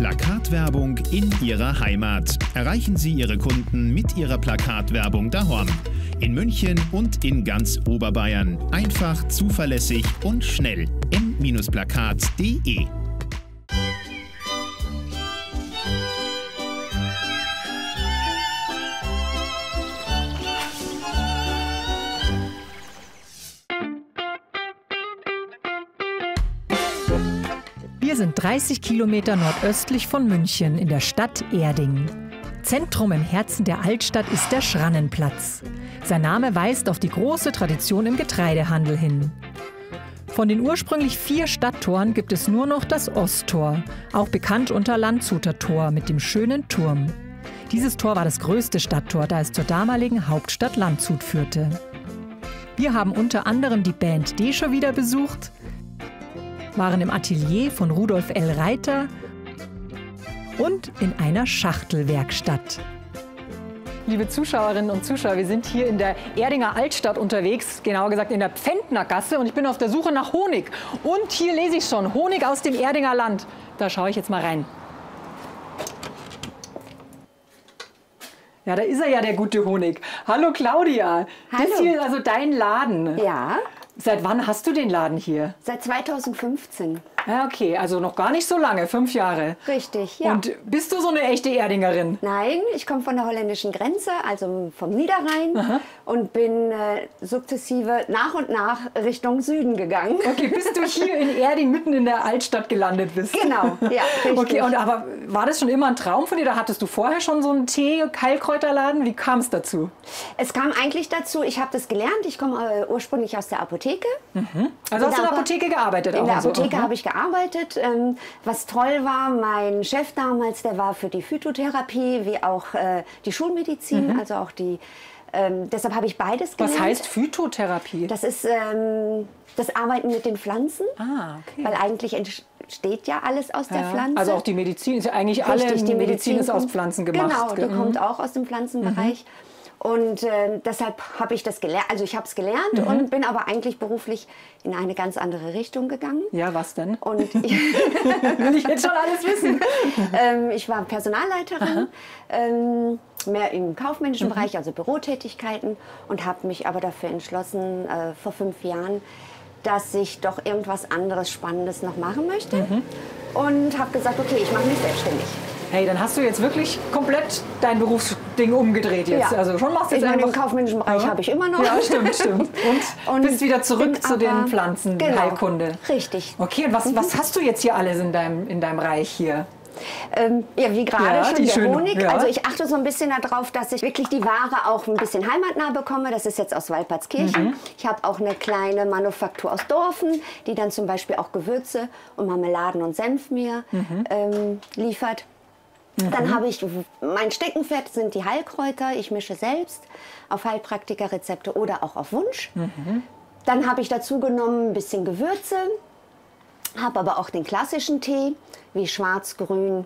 Plakatwerbung in Ihrer Heimat. Erreichen Sie Ihre Kunden mit Ihrer Plakatwerbung daheim. In München und in ganz Oberbayern. Einfach, zuverlässig und schnell. m-plakat.de sind 30 Kilometer nordöstlich von München in der Stadt Erding. Zentrum im Herzen der Altstadt ist der Schrannenplatz. Sein Name weist auf die große Tradition im Getreidehandel hin. Von den ursprünglich vier Stadttoren gibt es nur noch das Osttor, auch bekannt unter Landshuter Tor mit dem schönen Turm. Dieses Tor war das größte Stadttor, da es zur damaligen Hauptstadt Landshut führte. Wir haben unter anderem die Band D wieder besucht, waren im Atelier von Rudolf L. Reiter und in einer Schachtelwerkstatt. Liebe Zuschauerinnen und Zuschauer, wir sind hier in der Erdinger Altstadt unterwegs, genauer gesagt in der Pfändnergasse und ich bin auf der Suche nach Honig. Und hier lese ich schon, Honig aus dem Erdinger Land. Da schaue ich jetzt mal rein. Ja, da ist er ja, der gute Honig. Hallo Claudia. Hallo. Das hier ist also dein Laden. Ja, Seit wann hast du den Laden hier? seit 2015. Ja, okay, also noch gar nicht so lange, fünf Jahre. Richtig, ja. Und bist du so eine echte Erdingerin? Nein, ich komme von der holländischen Grenze, also vom Niederrhein und bin äh, sukzessive nach und nach Richtung Süden gegangen. Okay, bis du hier in Erding mitten in der Altstadt gelandet bist. Genau, ja, richtig. Okay, und aber war das schon immer ein Traum von dir? Da hattest du vorher schon so einen Tee-Heilkräuterladen? Wie kam es dazu? Es kam eigentlich dazu, ich habe das gelernt, ich komme äh, ursprünglich aus der Apotheke. Also hast du in der Apotheke gearbeitet? In auch der und so? Apotheke Mhm. habe ich gearbeitet. Ähm, was toll war, mein Chef damals, der war für die Phytotherapie wie auch äh, die Schulmedizin, also auch die. Ähm, deshalb habe ich beides gelernt. Mhm. Was heißt Phytotherapie? Das ist ähm, das Arbeiten mit den Pflanzen. Ah, okay. Weil eigentlich entsteht ja alles aus der Ja, Pflanze. Also auch die Medizin ist ja eigentlich alle Richtig, die Medizin, ist aus Pflanzen gemacht. Genau, die? Mhm. kommt auch aus dem Pflanzenbereich. Und äh, deshalb habe ich das gelernt, also ich habe es gelernt Mhm. und bin aber eigentlich beruflich in eine ganz andere Richtung gegangen. Ja, was denn? Und ich, Will ich jetzt schon alles wissen? ähm, ich war Personalleiterin, ähm, mehr im kaufmännischen Mhm. Bereich, also Bürotätigkeiten und habe mich aber dafür entschlossen, äh, vor fünf Jahren, dass ich doch irgendwas anderes Spannendes noch machen möchte. Mhm. Und habe gesagt, okay, ich mache mich selbstständig. Hey, dann hast du jetzt wirklich komplett dein Berufsding umgedreht jetzt. Ja. Also schon machst du Ich jetzt meine, einfach... den kaufmännischen Bereich habe ich immer noch. Ja, stimmt, stimmt. Und, Und bist wieder zurück zu den aber- Pflanzen, Genau. Heilkunde. Richtig. Okay, und was, was hast du jetzt hier alles in deinem, in deinem Reich hier? Ähm, ja, wie gerade Ja, schon der schöne- Honig. ja. Also ich achte so ein bisschen darauf, dass ich wirklich die Ware auch ein bisschen heimatnah bekomme. Das ist jetzt aus Waldpartskirchen. Mhm. Ich habe auch eine kleine Manufaktur aus Dorfen, die dann zum Beispiel auch Gewürze und Marmeladen und Senf mir Mhm. ähm, liefert. Dann habe ich, mein Steckenpferd sind die Heilkräuter. Ich mische selbst auf Heilpraktikerrezepte oder auch auf Wunsch. Mhm. Dann habe ich dazu genommen ein bisschen Gewürze, habe aber auch den klassischen Tee, wie schwarz, grün,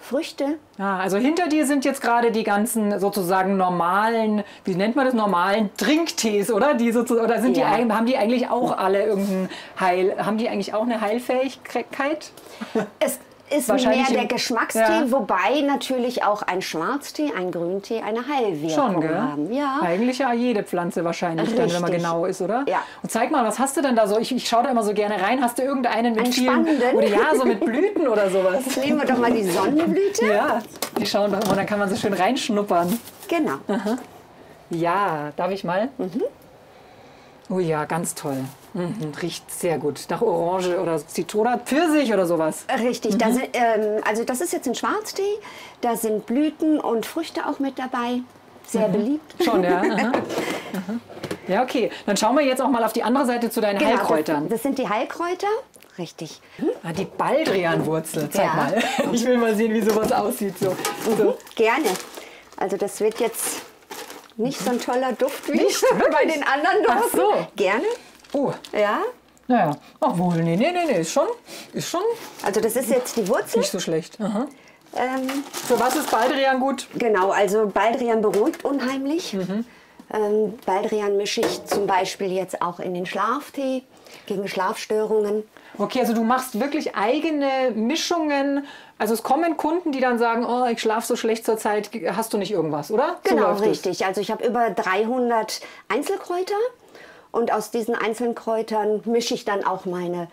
Früchte. Ah, also hinter dir sind jetzt gerade die ganzen sozusagen normalen, wie nennt man das, normalen Trinktees, oder? Die sozusagen, oder sind die, Ja. eig- haben die eigentlich auch alle irgendein Heil, haben die eigentlich auch eine Heilfähigkeit? Es ist mehr Wahrscheinlich der im- Geschmackstee, Ja. wobei natürlich auch ein Schwarztee, ein Grüntee eine Heilwirkung Schon, gell? haben. Ja. Eigentlich ja jede Pflanze wahrscheinlich dann, wenn man Richtig. genau ist, oder? Ja. Und zeig mal, was hast du denn da so? Ich, ich schaue da immer so gerne rein. Hast du irgendeinen mit Einen vielen... spannenden? Oder ja, so mit Blüten oder sowas. Nehmen wir doch mal die Sonnenblüte. Ja, die schauen doch immer, dann kann man so schön reinschnuppern. Genau. Ja, darf ich mal? Mhm. Oh ja, ganz toll. Mhm, riecht sehr gut. Nach Orange oder Zitrone, Pfirsich oder sowas. Richtig. Mhm. Da sind, ähm, also das ist jetzt ein Schwarztee. Da sind Blüten und Früchte auch mit dabei. Sehr Mhm. beliebt. Schon, ja. Aha. Aha. Ja, okay. Dann schauen wir jetzt auch mal auf die andere Seite zu deinen Genau, Heilkräutern. Das, das sind die Heilkräuter. Richtig. Ah, die Baldrianwurzel, zeig Ja. mal. Ich will mal sehen, wie sowas aussieht. So. so. Gerne. Also das wird jetzt nicht so ein toller Duft wie Nicht? bei den anderen Ach Duften. so. Gerne. Oh, Ja. naja. Ach wohl, nee, nee, nee, nee. Ist schon, ist schon Also das ist jetzt die Wurzel. nicht so schlecht. Aha. Ähm, Für was ist Baldrian gut? genau, also Baldrian beruhigt unheimlich. Mhm. Ähm, Baldrian mische ich zum Beispiel jetzt auch in den Schlaftee gegen Schlafstörungen. Okay, also du machst wirklich eigene Mischungen. Also es kommen Kunden, die dann sagen, oh, ich schlafe so schlecht zur Zeit, hast du nicht irgendwas, oder? Genau, so richtig. Also ich habe über 300 Einzelkräuter und aus diesen Einzelkräutern mische ich dann auch meine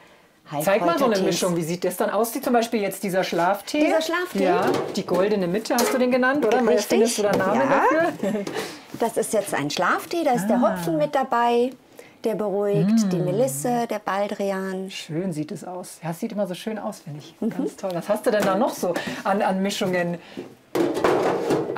Zeig mal so eine Mischung. Wie sieht das dann aus? Die, zum Beispiel jetzt dieser Schlaftee. Dieser Schlaftee. Ja, die goldene Mitte hast du den genannt, oder? Richtig. Findest du da Namen ja. dafür? Das ist jetzt ein Schlaftee, da ist ah. der Hopfen mit dabei. Der beruhigt, mm. die Melisse, der Baldrian. Schön sieht es aus. Ja, es sieht immer so schön aus, finde ich. Mhm. Ganz toll. Was hast du denn da noch so an, an Mischungen?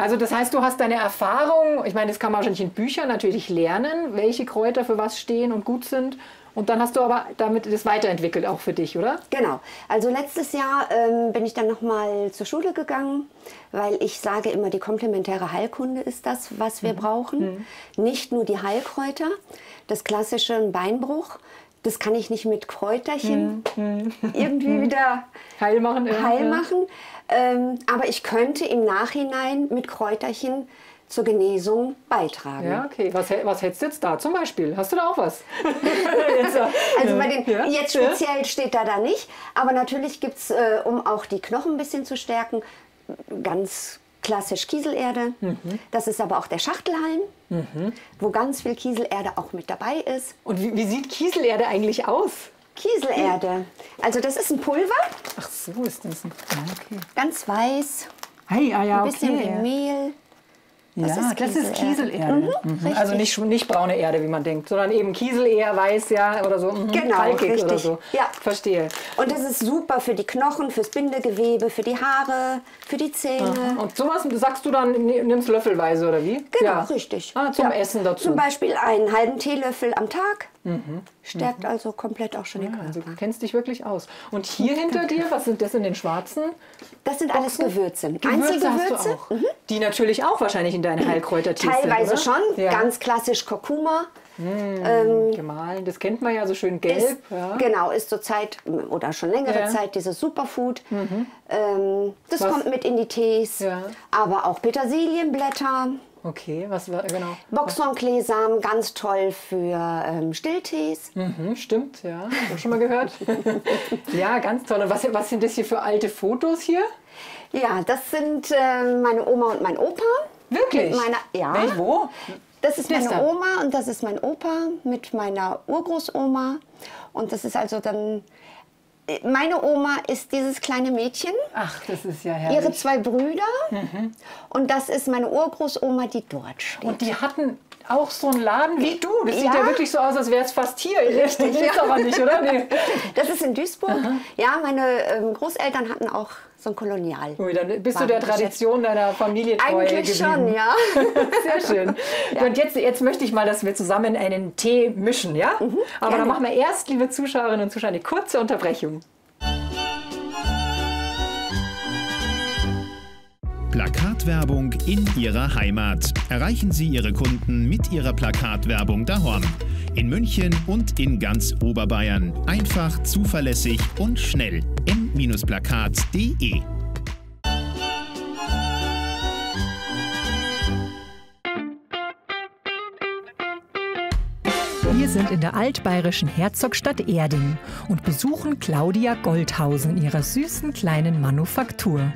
Also das heißt, du hast deine Erfahrung, ich meine, das kann man wahrscheinlich in Büchern natürlich lernen, welche Kräuter für was stehen und gut sind. Und dann hast du aber damit das weiterentwickelt auch für dich, oder? Genau. Also letztes Jahr ähm, bin ich dann nochmal zur Schule gegangen, weil ich sage immer, die komplementäre Heilkunde ist das, was wir mhm. brauchen. Mhm. Nicht nur die Heilkräuter, das klassische Beinbruch. Das kann ich nicht mit Kräuterchen mhm. irgendwie mhm. wieder heil machen. Heil machen. Ähm, aber ich könnte im Nachhinein mit Kräuterchen zur Genesung beitragen. Ja, okay. Was, was hättest du jetzt da zum Beispiel? Hast du da auch was? also bei den, ja? jetzt speziell ja? steht da da nicht, aber natürlich gibt es, äh, um auch die Knochen ein bisschen zu stärken, ganz klassisch Kieselerde. Mhm. Das ist aber auch der Schachtelhalm, mhm. wo ganz viel Kieselerde auch mit dabei ist. Und wie, wie sieht Kieselerde eigentlich aus? Kieselerde. Also das ist ein Pulver. Ach so ist das. Okay. Ganz weiß. Hey, ah ja, ein bisschen okay. wie Mehl. Das ja, ist das ist Kieselerde. Mhm, mhm. Also nicht, nicht braune Erde, wie man denkt, sondern eben Kiesel eher weiß, ja, oder so. Mhm, genau, richtig. oder so. Ja. Verstehe. Und das ist super für die Knochen, fürs Bindegewebe, für die Haare, für die Zähne. Aha. Und sowas sagst du dann, nimmst löffelweise, oder wie? Genau, ja. richtig. Ah, zum ja. Essen dazu. Zum Beispiel einen halben Teelöffel am Tag. Mhm. Stärkt mhm. also komplett auch schon den Körper. Also du kennst dich wirklich aus. Und hier hinter dir, was sind das in den schwarzen? Das sind alles Gewürze. Gewürze Einzelgewürze. Mhm. Die natürlich auch wahrscheinlich in deine Heilkräutertees Teilweise sind, schon. Ja. Ganz klassisch Kurkuma. Mmh, ähm, gemahlen, das kennt man ja so schön gelb. Ist, ja. Genau, ist zurzeit oder schon längere ja. Zeit dieses Superfood. Mhm. Ähm, das Was? kommt mit in die Tees. Ja. Aber auch Petersilienblätter. Okay, was war genau? Boxhornkleesamen, ganz toll für ähm, Stilltees. Mhm, stimmt, ja, habe schon mal gehört. ja, ganz toll. Und was, was sind das hier für alte Fotos hier? Ja, das sind äh, meine Oma und mein Opa. Wirklich? Meiner, ja. Welch, wo? Das ist meine Oma und das ist mein Opa mit meiner Urgroßoma. Und das ist also dann meine Oma ist dieses kleine Mädchen. Ach, das ist ja herrlich. Ihre zwei Brüder. Mhm. Und das ist meine Urgroßoma, die dort steht. Und die hatten auch so einen Laden wie du. Das ja. sieht ja wirklich so aus, als wäre es fast hier. Richtig. Ist aber nicht, oder? Nee. Das ist in Duisburg. Aha. Ja, meine ähm, Großeltern hatten auch so ein Kolonial. Ui, dann bist du der Tradition deiner Familie treu Eigentlich geblieben. schon, ja. Sehr schön. Ja. Und jetzt, jetzt möchte ich mal, dass wir zusammen einen Tee mischen, ja? Mhm, Aber dann machen wir erst, liebe Zuschauerinnen und Zuschauer, eine kurze Unterbrechung. Plakatwerbung in Ihrer Heimat. Erreichen Sie Ihre Kunden mit Ihrer Plakatwerbung daheim. In München und in ganz Oberbayern. Einfach, zuverlässig und schnell. m-plakat.de Wir sind in der altbayerischen Herzogstadt Erding und besuchen Claudia Goldhausen in ihrer süßen kleinen Manufaktur.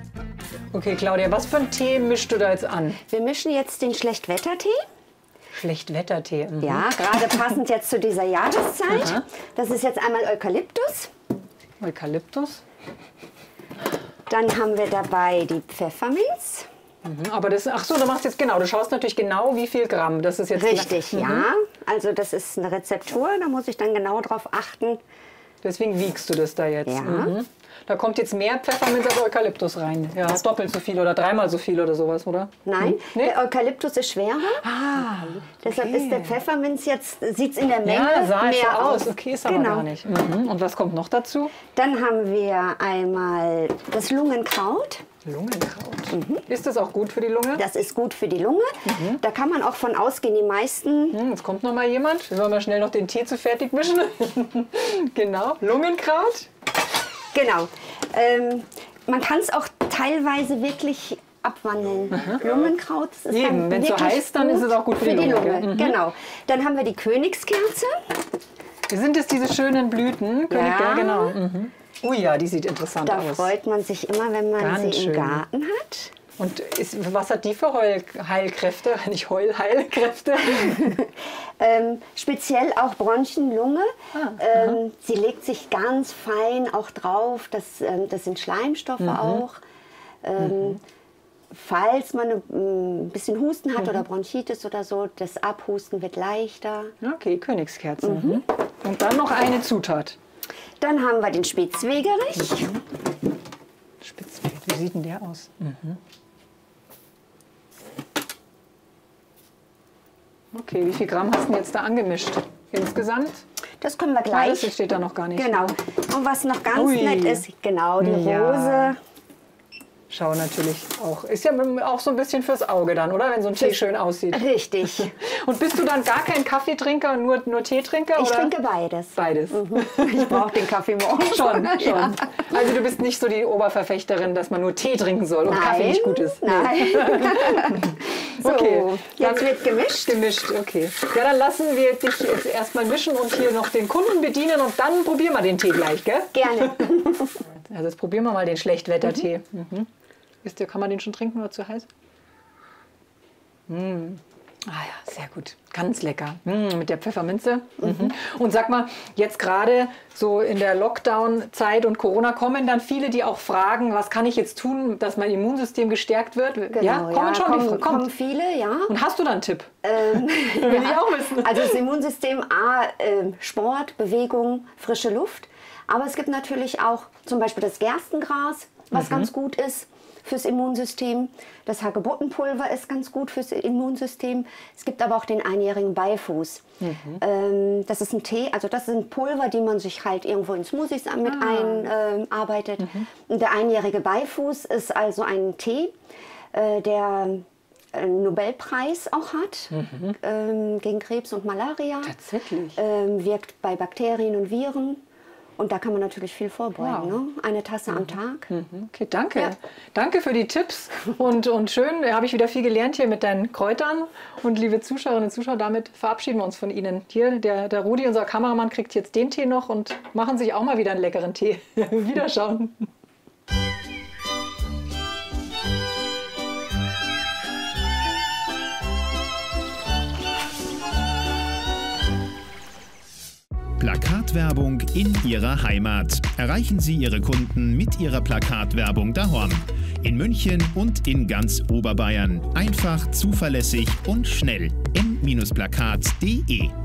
Okay, Claudia, was für einen Tee mischst du da jetzt an? Wir mischen jetzt den Schlechtwettertee. Schlechtwettertee. Mhm. Ja, gerade passend jetzt zu dieser Jahreszeit. Aha. Das ist jetzt einmal Eukalyptus. Eukalyptus. Dann haben wir dabei die Pfefferminz. Mhm, aber das, ach so, du machst jetzt genau, du schaust natürlich genau, wie viel Gramm. Das ist jetzt richtig, mhm. ja. Also das ist eine Rezeptur, da muss ich dann genau drauf achten. Deswegen wiegst du das da jetzt. Ja. Mhm. Da kommt jetzt mehr Pfefferminz als Eukalyptus rein. Ja, doppelt so viel oder dreimal so viel oder sowas, oder? Nein, hm? nee? der Eukalyptus ist schwerer. Ah, okay. Deshalb ist der Pfefferminz jetzt, sieht es in der Menge ja, sah mehr so aus. Okay, ist aber genau. gar nicht. Mhm. Und was kommt noch dazu? Dann haben wir einmal das Lungenkraut. Lungenkraut. Mhm. Ist das auch gut für die Lunge? Das ist gut für die Lunge. Mhm. Da kann man auch von ausgehen, die meisten. Mhm, jetzt kommt noch mal jemand. Wir wollen mal schnell noch den Tee zu fertig mischen. genau. Lungenkraut. Genau. Ähm, man kann es auch teilweise wirklich abwandeln. Mhm. Blumenkraut. Wenn es so heiß, dann ist es auch gut für, für die Lunge. Lunge. Mhm. Genau. Dann haben wir die Königskerze. Sind es diese schönen Blüten? König, ja. ja genau. Mhm. Ui, ja, die sieht interessant da aus. Da freut man sich immer, wenn man Ganz sie schön. im Garten hat. Und ist, was hat die für Heul Heilkräfte? Nicht Heulheilkräfte? ähm, speziell auch Bronchien, Lunge. Ah, ähm, sie legt sich ganz fein auch drauf. Das, ähm, das sind Schleimstoffe mhm. auch. Ähm, mhm. Falls man ein bisschen Husten hat mhm. oder Bronchitis oder so, das Abhusten wird leichter. Okay, Königskerzen. Mhm. Und dann noch eine Zutat. Dann haben wir den Spitzwegerich. Spitzwegerich, wie sieht denn der aus? Mhm. Okay, wie viel Gramm hast du jetzt da angemischt? Insgesamt? Das können wir gleich. das steht da noch gar nicht. Genau. Und was noch ganz Ui. nett ist, genau, die ja. Rose Schau natürlich auch. Ist ja auch so ein bisschen fürs Auge dann, oder? Wenn so ein Tee schön aussieht. Richtig. Und bist du dann gar kein Kaffeetrinker, nur, nur Teetrinker? Ich oder? trinke beides. Beides. Mhm. Ich brauche den Kaffee morgens. Schon, schon. Ja. Also du bist nicht so die Oberverfechterin, dass man nur Tee trinken soll und Nein. Kaffee nicht gut ist. Nein. so, okay. Jetzt wird gemischt. Gemischt, okay. Ja, dann lassen wir dich jetzt erstmal mischen und hier noch den Kunden bedienen und dann probieren wir den Tee gleich, gell? Gerne. Also jetzt probieren wir mal den Schlechtwettertee. Mhm. Mhm. Wisst ihr, kann man den schon trinken oder zu heiß? Mmh. Ah ja, sehr gut. Ganz lecker. Mmh, mit der Pfefferminze. Mhm. Und sag mal, jetzt gerade so in der Lockdown-Zeit und Corona kommen dann viele, die auch fragen, was kann ich jetzt tun, dass mein Immunsystem gestärkt wird? Genau, ja, kommen ja, schon kommen, die, kommen viele, ja. Und hast du da einen Tipp? Ähm, Will ja. ich auch wissen. Also das Immunsystem, A, äh, Sport, Bewegung, frische Luft. Aber es gibt natürlich auch zum Beispiel das Gerstengras, was mhm. ganz gut ist fürs Immunsystem. Das Hagebuttenpulver ist ganz gut fürs Immunsystem. Es gibt aber auch den einjährigen Beifuß. Mhm. Ähm, das ist ein Tee, also das sind Pulver, die man sich halt irgendwo in Smoothies mit ah. einarbeitet. Ähm, mhm. Der einjährige Beifuß ist also ein Tee, äh, der einen Nobelpreis auch hat mhm. ähm, gegen Krebs und Malaria. Tatsächlich. Ähm, wirkt bei Bakterien und Viren. Und da kann man natürlich viel vorbeugen. Wow. Ne? Eine Tasse mhm. am Tag. Mhm. Okay, danke. Ja. Danke für die Tipps. Und, und schön, da habe ich wieder viel gelernt hier mit deinen Kräutern. Und liebe Zuschauerinnen und Zuschauer, damit verabschieden wir uns von Ihnen. Hier, der, der Rudi, unser Kameramann, kriegt jetzt den Tee noch und machen sich auch mal wieder einen leckeren Tee. Wiederschauen. Plakatwerbung in Ihrer Heimat. Erreichen Sie Ihre Kunden mit Ihrer Plakatwerbung daheim. In München und in ganz Oberbayern. Einfach, zuverlässig und schnell. m-plakat.de